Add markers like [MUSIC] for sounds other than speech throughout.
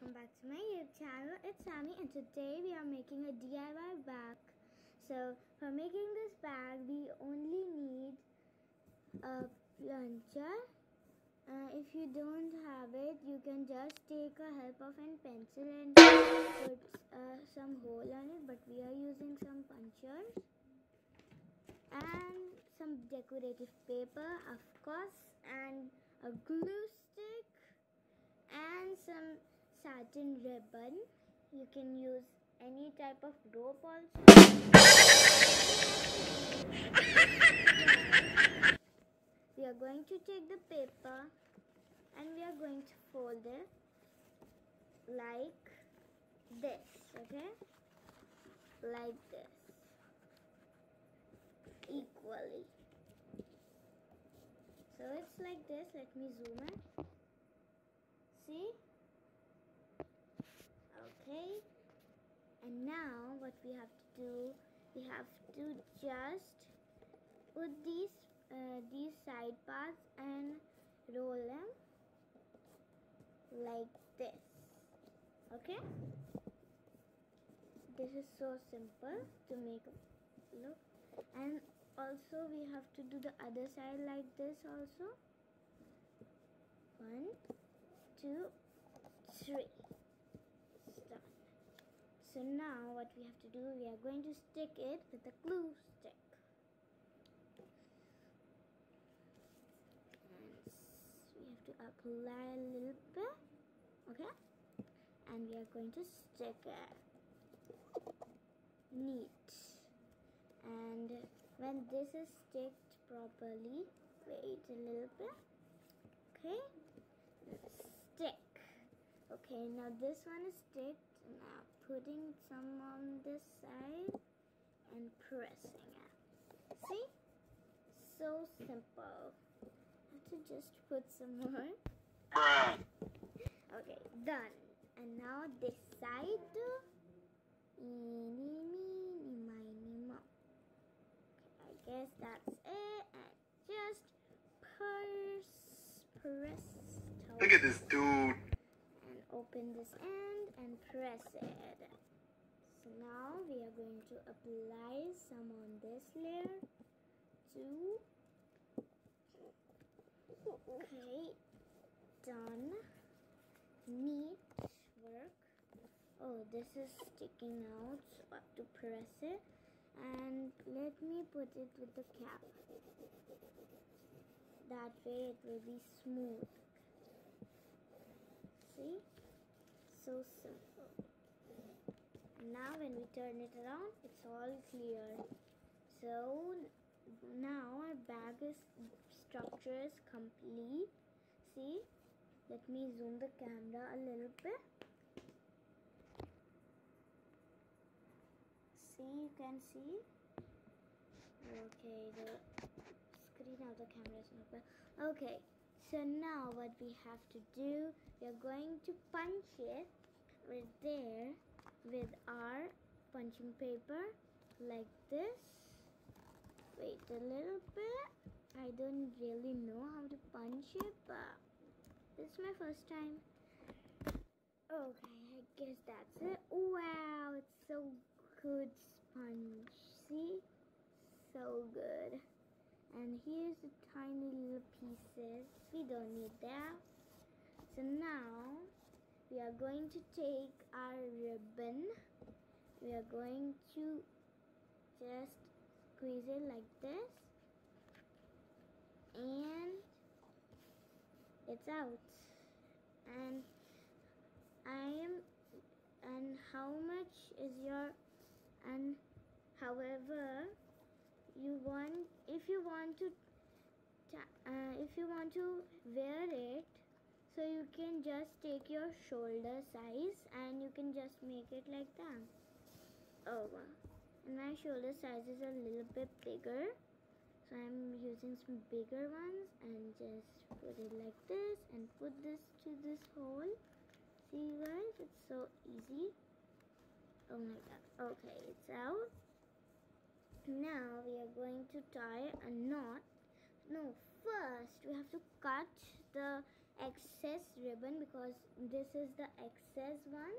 welcome back to my YouTube channel. It's Shamy and today we are making a DIY bag. So for making this bag we only need a plunger. Uh, if you don't have it you can just take a help of a pencil and put uh, some hole on it but we are using some punchers and some decorative paper of course and a glue stick and some satin ribbon. You can use any type of rope also. [LAUGHS] We are going to take the paper and we are going to fold it like this okay? Like this. Equally. So it's like this. Let me zoom in. See okay and now what we have to do we have to just put these uh, these side parts and roll them like this. Okay? This is so simple to make look. And also we have to do the other side like this also. One two three so now what we have to do we are going to stick it with a glue stick. And we have to apply a little bit okay? And we are going to stick it. Neat. And when this is sticked properly wait a little bit okay? Stick. Okay now this one is sticked now putting some on this side and pressing it. See? So simple. Have to just put some more. Okay done. And now this side. Okay, I guess that's it. And just press press Look at this dude. Open this end and press it. So now we are going to apply some on this layer too. Okay, done. Neat work. Oh, this is sticking out, so I have to press it. And let me put it with the cap. That way it will be smooth. See? So simple. Now when we turn it around, it's all clear. So now our bag is structure is complete. See? Let me zoom the camera a little bit. See, you can see. Okay, the screen of the camera is not well. Okay, so now what we have to do, we are going to punch it right there with our punching paper like this. Wait a little bit. I don't really know how to punch it, but this is my first time. Okay, I guess that's it. Wow, it's so good sponge. See? So good. And here's the tiny little pieces. We don't need that. So now we are going to take our ribbon. We are going to just squeeze it like this. And it's out. And I am and how much is your and however you want if you want to uh, if you want to wear it so you can just take your shoulder size and you can just make it like that. Oh and my shoulder size is a little bit bigger. So I'm using some bigger ones and just put it like this and put this to this hole. See you guys it's so easy. Oh my god. Okay it's out now we are going to tie a knot. No first we have to cut the excess ribbon because this is the excess one.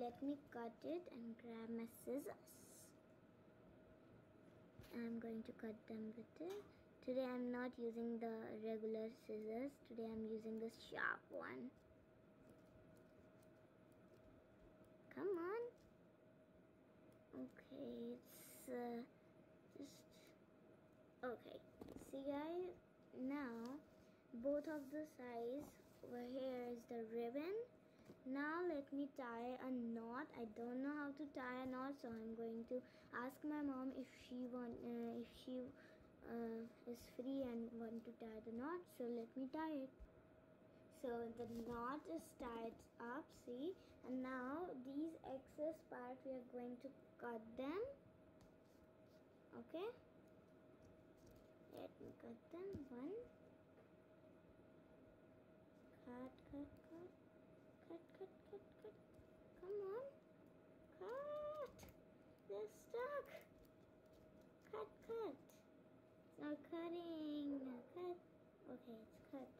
Let me cut it and grab my scissors. I'm going to cut them with it. Today I'm not using the regular scissors. Today I'm using the sharp one. Come on. Okay it's uh, okay. See guys now both of the sides over here is the ribbon. Now let me tie a knot. I don't know how to tie a knot so i'm going to ask my mom if she want uh, if she uh, is free and want to tie the knot. So let me tie it. So the knot is tied up see? And now these excess part we are going to cut them. Okay me cut them one. Cut cut cut. Cut cut cut cut. Come on. Cut. They're stuck. Cut cut. It's not cutting. Cut. Okay it's cut.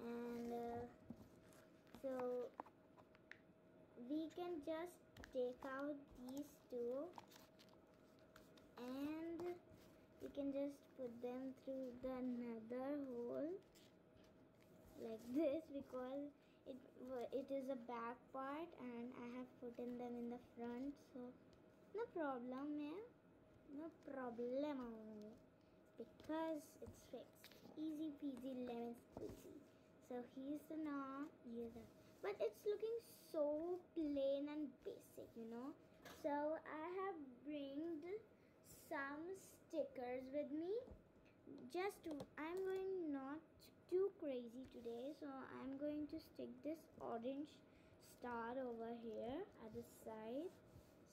And uh, so we can just take out these two and we can just put them through the another hole like this because it it is a back part and I have put in them in the front so no problem yeah no problem because it's fixed. Easy peasy lemon squeezy. So here's the knot here's the but it's looking so plain and basic you know. So I have bringed some stickers with me. Just I'm going not too crazy today so I'm going to stick this orange star over here at the side.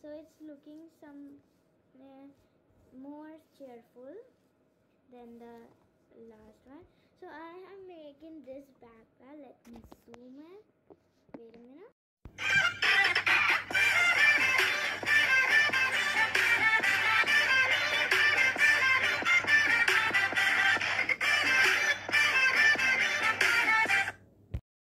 So it's looking some uh, more cheerful than the last one. So I am making this backpack. Let me zoom